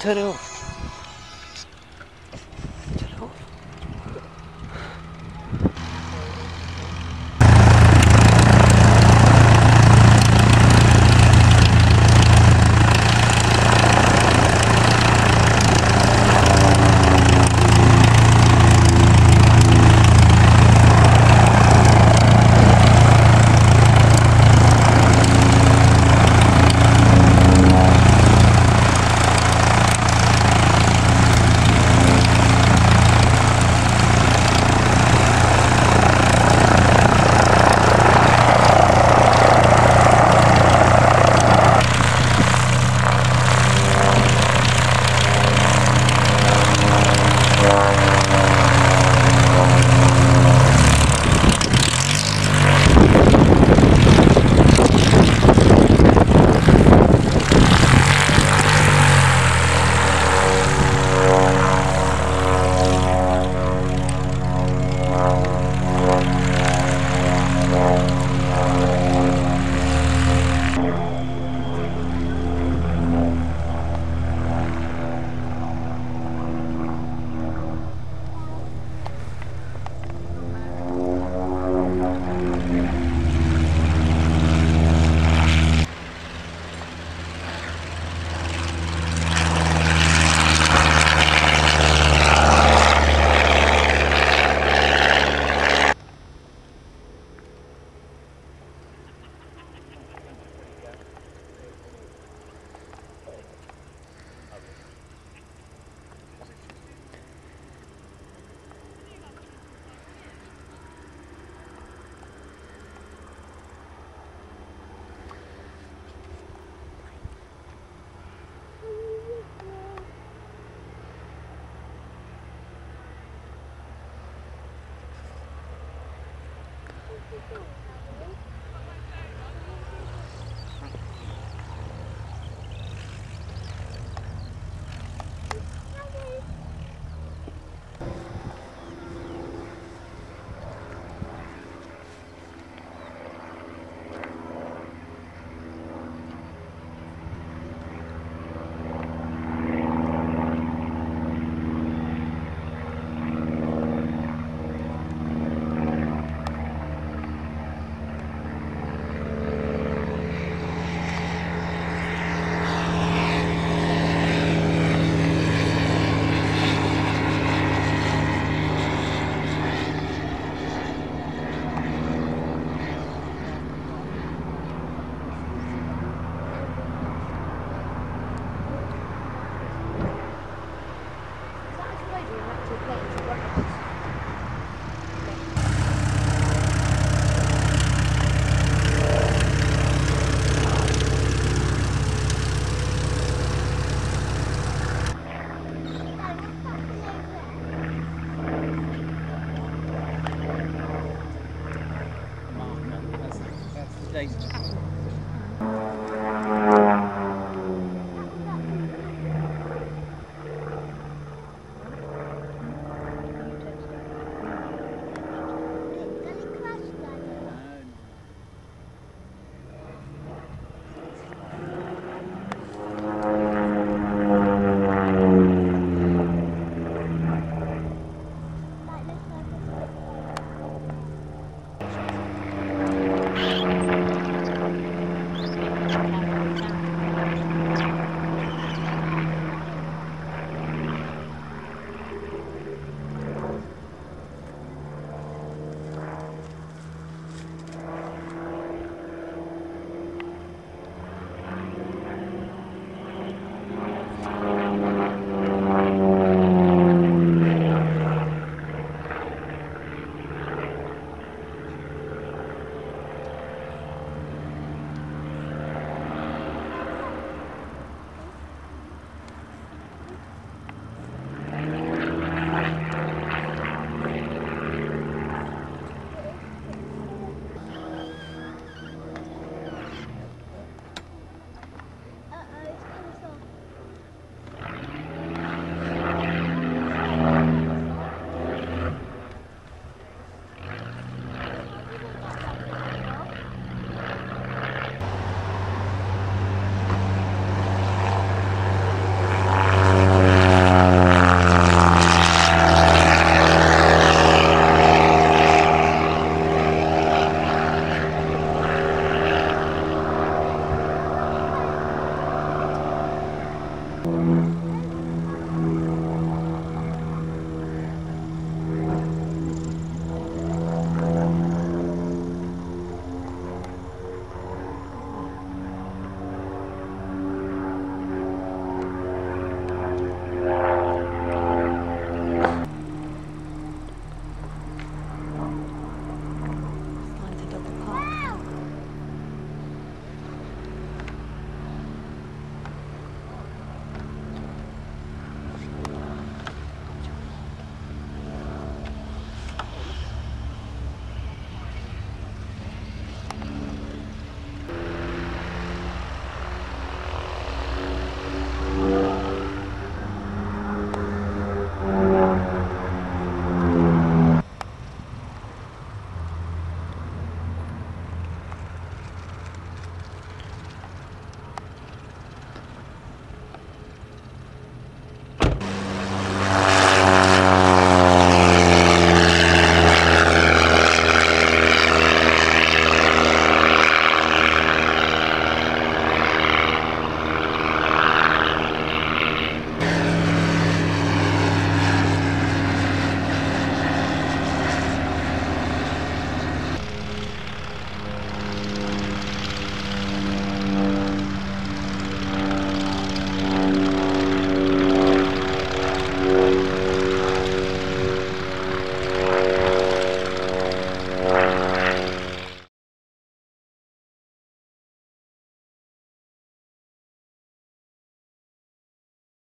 turn it off. Thank you. Thank